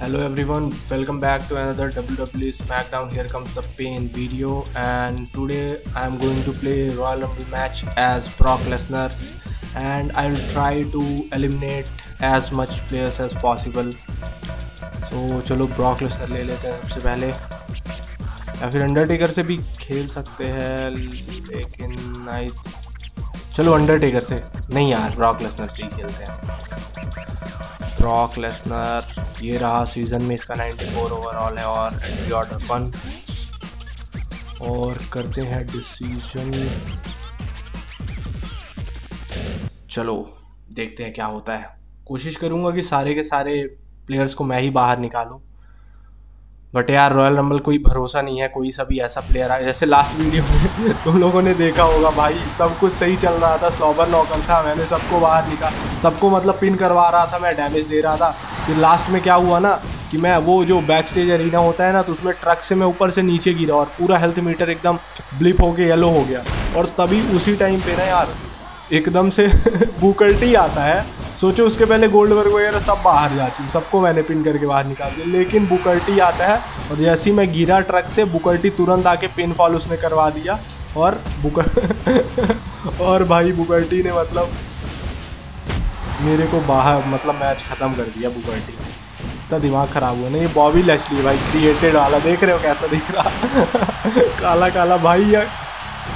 Hello everyone welcome back to another W W SmackDown here comes the pay in video and today I am going to play Royal Rumble match as Brock Lesnar and I will try to eliminate as much players as possible तो चलो Brock Lesnar ले लेते हैं सबसे पहले। या फिर Undertaker से भी खेल सकते हैं, लेकिन आई चलो अंडरटेकर से। नहीं यार ब्रॉक लेसनर से ही खेलते हैं। ब्रॉक लेसनर ये रहा सीज़न में इसका 94 ओवरऑल है और एंट्री ऑर्डर वन और करते हैं डिसीज़न चलो, देखते हैं क्या होता है। कोशिश करूँगा कि सारे के सारे प्लेयर्स को मैं ही बाहर निकालूं। बट यार रॉयल रंबल कोई भरोसा नहीं है, कोई सा भी ऐसा प्लेयर आया जैसे लास्ट वीडियो में तुम लोगों ने देखा होगा भाई, सब कुछ सही चल रहा था स्लॉबर नॉकल था, मैंने सबको बाहर निकाल, सबको मतलब पिन करवा रहा था, मैं डैमेज दे रहा था। फिर लास्ट में क्या हुआ ना, कि मैं वो जो बैक स्टेज अरीना होता है ना तो उसमें ट्रक से मैं ऊपर से नीचे गिरा और पूरा हेल्थ मीटर एकदम ब्लिप हो गया येलो हो गया। और तभी उसी टाइम पे ना यार, एकदम से बुकल्टी आता है सोचो उसके पहले गोल्ड वर्क वगैरह सब बाहर जाती हूँ। सबको मैंने पिन करके बाहर निकाल दिया। लेकिन बुकल्टी आता है और जैसे ही मैं गिरा ट्रक से बुकल्टी तुरंत आके पिन फॉल उसने करवा दिया। और बुक और भाई बुकल्टी ने मतलब मेरे को बाहर मतलब मैच ख़त्म कर दिया बुकल्टी ने इतना दिमाग ख़राब हुआ ना। ये बॉबी लेस्ली भाई क्रिएटेड वाला। देख रहे हो कैसा दिख रहा? काला काला भाई यार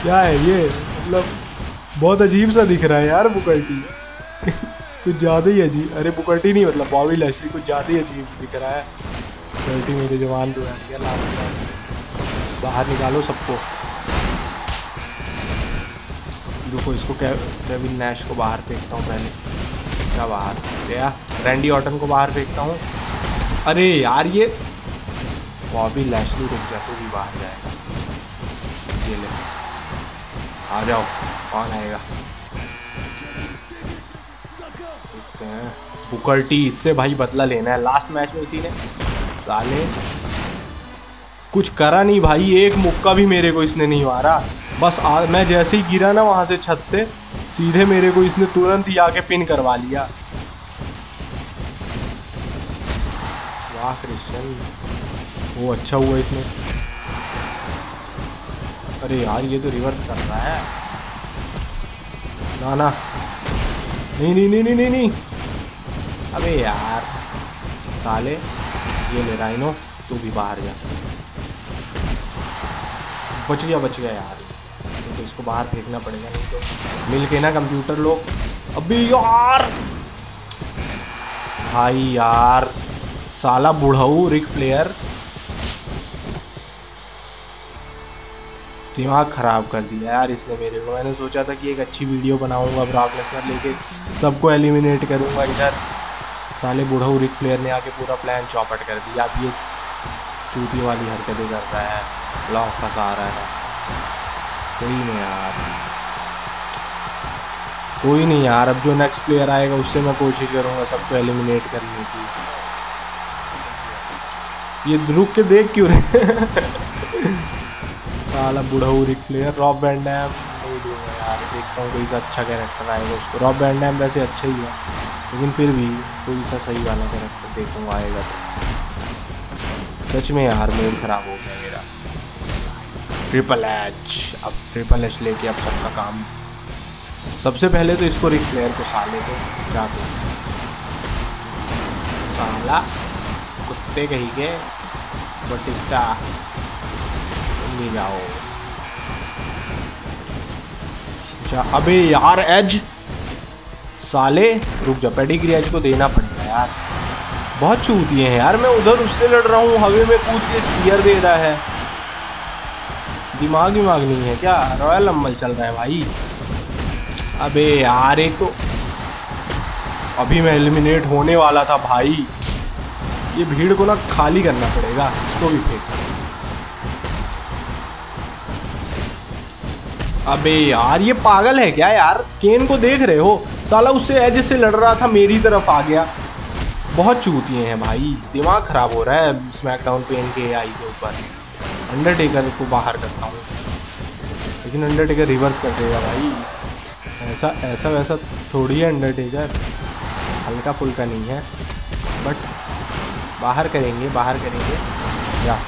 क्या है ये? मतलब बहुत अजीब सा दिख रहा है यार बुकल्टी कुछ ज़्यादा ही अजीब अरे बुकल्टी नहीं मतलब बॉबी लेस्ली कुछ ज़्यादा ही अजीब दिख रहा है। बुकल्टी मेरे जवान जो है लास्ट बाहर निकालो सबको। रुको इसको केविन नैश को बाहर फेंकता हूँ पहले। क्या बाहर? गया। रैंडी ऑटन को बाहर फेंकता हूँ। अरे यार, ये बॉबी लैशली रुक जा तो भी बाहर जाएगा। ये ले। आ जाओ, कौन आएगा? देखते हैं। बुकर्टी इससे भाई बदला लेना है। लास्ट मैच में इसी ने। साले कुछ करा नहीं भाई। एक मुक्का भी मेरे को इसने नहीं मारा। बस आ, मैं जैसे ही गिरा ना वहाँ से छत से सीधे मेरे को इसने तुरंत ही आके पिन करवा लिया। वाह क्रिश्चियन वो अच्छा हुआ इसमें। अरे यार ये तो रिवर्स कर रहा है। ना ना। नहीं नहीं नहीं नहीं नहीं नहीं। अबे यार, साले, ये ले राइनो तू भी बाहर जा। बच गया बच गया यार। तो इसको बाहर फेंकना पड़ेगा, नहीं तो मिल के ना कंप्यूटर लोग अभी यार! भाई यार, साला बुढ़ाऊ रिक फ्लेयर दिमाग ख़राब कर दिया यार इसने मेरे को। मैंने सोचा था कि एक अच्छी वीडियो बनाऊँगा ब्रॉक लेसनर लेके सबको एलिमिनेट करूँगा इधर। साले बुढ़ाऊ रिक फ्लेयर ने आके पूरा प्लान चौपट कर दिया। अब ये चूती वाली हरकतें कर रहा है लॉक फंसा रहा है। सही में यार। कोई नहीं यार, अब जो नेक्स्ट प्लेयर आएगा, उससे मैं कोशिश करूँगा सबको एलिमिनेट करने की। ये रुक के देख क्यों रहे साला बुढ़ाऊ रिक प्लेयर रॉब बैंडैम नहीं दूँगा यार। देखता हूँ कोई सा अच्छा कैरेक्टर आएगा उसको। रॉब बैंडैम वैसे अच्छा ही है। लेकिन फिर भी कोई सा सही वाला कैरेक्टर देखूँगा आएगा तो। सच में यार, मूड ख़राब हो गया मेरा। ट्रिपल एच अब ट्रिपल एच लेके अब सबका काम। सबसे पहले तो इसको रिक प्लेयर को साले को क्या साला, कुत्ते कहीं के बटिस्टा जाओ। अच्छा अबे यार एज साले, रुक जा पेडिग्री एज को देना पड़ेगा यार। बहुत चूतिए हैं यार, मैं उधर उससे लड़ रहा हूँ, हवे में कूद के स्पीयर दे रहा है। दिमाग दिमाग नहीं है क्या? रॉयल अम्बल चल रहा है भाई। अबे यार एक तो अभी मैं एलिमिनेट होने वाला था भाई। ये भीड़ को ना खाली करना पड़ेगा, इसको भी फेंक। अबे यार, ये पागल है क्या यार? केन को देख रहे हो? साला उससे एज से लड़ रहा था, मेरी तरफ़ आ गया। बहुत चूतिए हैं भाई। दिमाग ख़राब हो रहा है स्मैकडाउन पेन के आई के ऊपर। अंडरटेकर को बाहर करता हूँ। लेकिन अंडरटेकर रिवर्स कर देगा भाई। ऐसा ऐसा वैसा थोड़ी है अंडरटेकर हल्का फुल्का नहीं है। बट बाहर करेंगे बाहर करेंगे। या।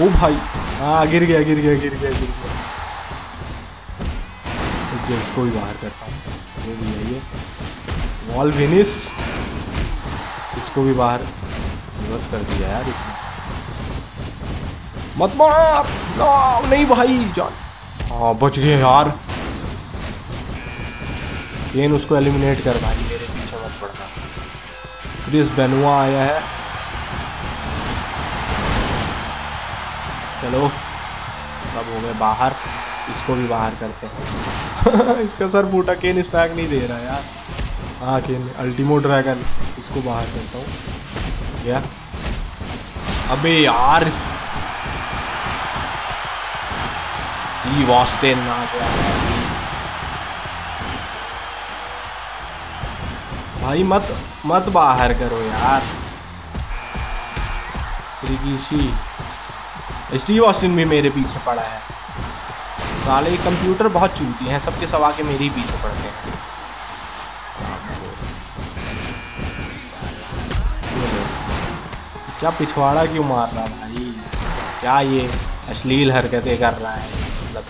ओ भाई। हाँ गिर गया गिर गया गिर गया गिर गया। इसको भी बाहर करता हूँ। वो भी है। ये वॉल विनिस इसको भी बाहर रिवर्स कर दिया यार इसने। मत मार! नहीं भाई, जान। हाँ बच गए यार। केन उसको एलिमिनेट कर भाई, मेरे पीछे मत पड़ना क्रिस बेनुआ आया है। चलो, सब हो गए बाहर। इसको भी बाहर करते हैं। इसका सर फूटा केन इस पैक नहीं दे रहा यार। हाँ केन अल्टीमो ड्रैगन इसको बाहर करता हूँ। क्या अबे यार स्टीव आ गया भाई मत मत बाहर करो यार। स्टीव ऑस्टिन भी मेरे पीछे पड़ा है। साले कंप्यूटर बहुत चूती हैं, सबके सब आके मेरे ही पीछे पड़ते हैं। क्या पिछवाड़ा क्यों मार रहा भाई? क्या ये अश्लील हरकतें कर रहा है? मतलब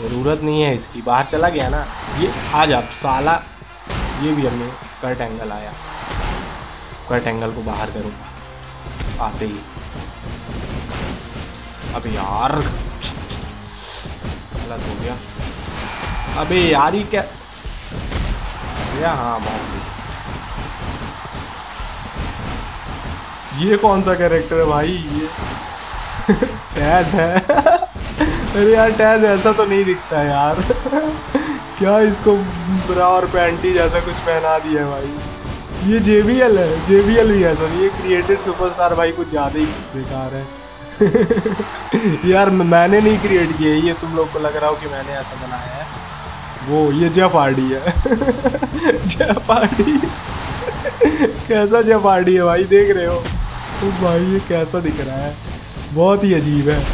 ज़रूरत नहीं है इसकी। बाहर चला गया ना, ये आ जा साला, ये भी हमने कट एंगल आया। कट एंगल को बाहर करूँगा। आते ही। अबे यार गलत हो गया। अबे यार ही क्या? या हाँ बहुत ये कौन सा कैरेक्टर है भाई? ये टैज है। अरे यार टैज ऐसा तो नहीं दिखता यार। क्या इसको ब्रा और पैंटी जैसा कुछ पहना दिया है भाई? ये जे है जे भी है सर ये क्रिएटेड सुपरस्टार भाई कुछ ज़्यादा ही बेकार है। यार मैंने नहीं क्रिएट किए ये तुम लोग को लग रहा हो कि मैंने ऐसा बनाया है। वो ये जेफ आरडी है। जेफ आरडी कैसा जेफ आरडी है भाई देख रहे हो? तो भाई ये कैसा दिख रहा है? बहुत ही अजीब है।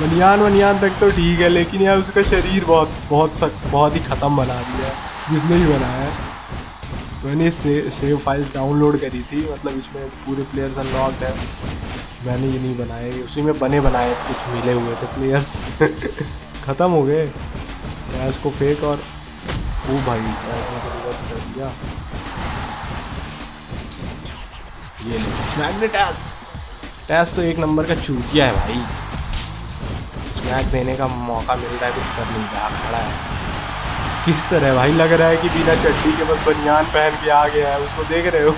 बनियान वनियान तक तो ठीक है लेकिन यार उसका शरीर बहुत बहुत सक, बहुत ही ख़त्म बना दिया है। जिसने ही बनाया है। मैंने से, सेव फाइल्स डाउनलोड करी थी मतलब इसमें पूरे प्लेयर्स अनलॉक है। मैंने ये नहीं बनाए उसी में बने बनाए कुछ मिले हुए थे प्लेयर्स ख़त्म हो गए। क्या इसको फेंक और वो भाई रिवर्स कर दिया। ये लो स्मैक टैस टैस तो एक नंबर का चूतिया है भाई। स्मैक देने का मौका मिल रहा है कुछ कर नहीं रहा खड़ा है। किस तरह भाई, लग रहा है कि बिना चड्डी के बस बनियान पहन के आ गया है, उसको देख रहे हो?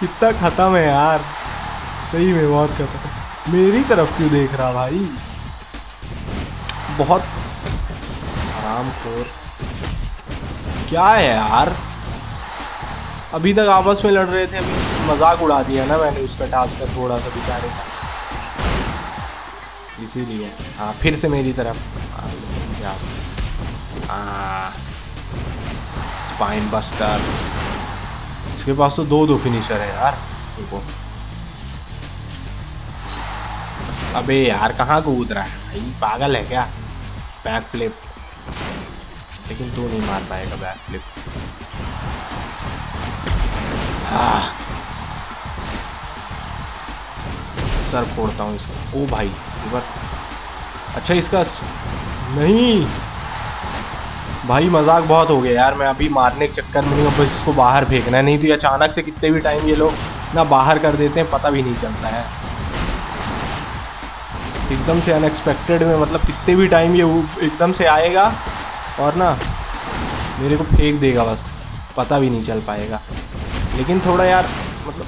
कितना ख़त्म है यार। सही में बहुत ख़त्म। मेरी तरफ़ क्यों देख रहा भाई? बहुत आराम खोर क्या है यार? अभी तक आपस में लड़ रहे थे, अभी मज़ाक उड़ा दिया ना मैंने उसका टास्क का थोड़ा सा बेचारे का। इसीलिए। हाँ फिर से मेरी तरफ़। क्या हाँ स्पाइन बस्टर। इसके पास तो दो दो फिनिशर है यार। देखो अबे यार, कहाँ कूद रहा है? भाई, पागल है क्या? बैक फ्लिप लेकिन तू नहीं मार पाएगा बैक फ्लिप सर फोड़ता हूँ इसका। ओ भाई रिवर्स अच्छा इसका नहीं। भाई, मज़ाक बहुत हो गया यार। मैं अभी मारने के चक्कर में नहीं बस इसको बाहर फेंकना है। नहीं तो अचानक से कितने भी टाइम ये लोग ना बाहर कर देते हैं, पता भी नहीं चलता है। एकदम से अनएक्सपेक्टेड में मतलब कितने भी टाइम ये एकदम से आएगा और ना मेरे को फेंक देगा बस, पता भी नहीं चल पाएगा। लेकिन थोड़ा यार मतलब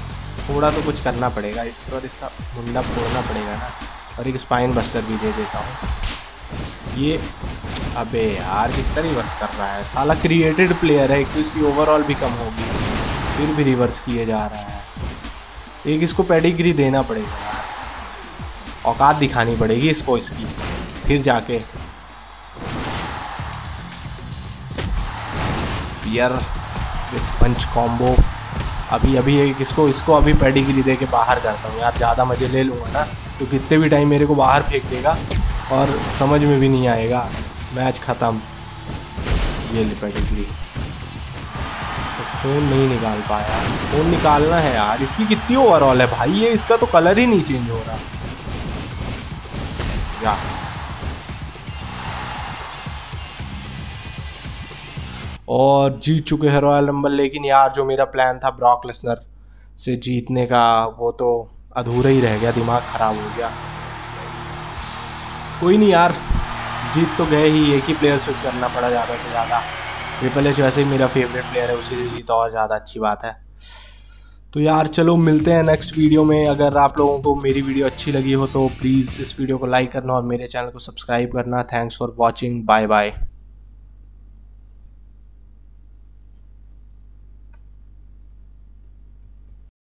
थोड़ा तो कुछ करना पड़ेगा। एक तो इसका मुंडा फोड़ना पड़ेगा ना, और एक स्पाइन बस्टर भी दे देता हूँ। ये अबे यार, कितना रिवर्स कर रहा है। साला क्रिएटेड प्लेयर है, एक तो इसकी ओवरऑल भी कम होगी। फिर भी रिवर्स किए जा रहा है। एक इसको पेडिग्री देना पड़ेगा यार। औकात दिखानी पड़ेगी इसको, इसकी। फिर जाके। स्पियर विथ पंच कॉम्बो अभी अभी एक इसको इसको अभी पेडिग्री दे के बाहर करता हूँ यार। ज़्यादा मज़े ले लूँगा ना तो कितने भी टाइम मेरे को बाहर फेंक देगा और समझ में भी नहीं आएगा। मैच ख़त्म। ये लिपेडिग्री फ़ोन नहीं निकाल पाया। फ़ोन निकालना है यार। इसकी कितनी ओवरऑल है भाई? ये इसका तो कलर ही नहीं चेंज हो रहा। या और जीत चुके हैं रॉयल नंबर लेकिन यार जो मेरा प्लान था ब्रॉक लेसनर से जीतने का, वो तो अधूरा ही रह गया। दिमाग ख़राब हो गया। कोई नहीं यार। जीत तो गए ही, एक ही प्लेयर स्विच करना पड़ा ज़्यादा से ज़्यादा। ट्रिपल एच वैसे ही मेरा फेवरेट प्लेयर है, उसी से जीत और ज़्यादा अच्छी बात है। तो यार चलो, मिलते हैं नेक्स्ट वीडियो में। अगर आप लोगों को मेरी वीडियो अच्छी लगी हो तो प्लीज़ इस वीडियो को लाइक करना और मेरे चैनल को सब्सक्राइब करना। Thanks for watching bye bye